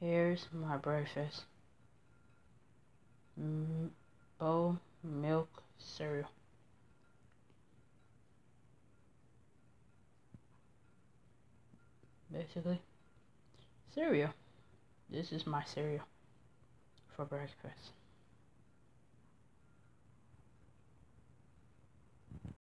Here's my breakfast. M bowl milk cereal. Basically, cereal. This is my cereal for breakfast.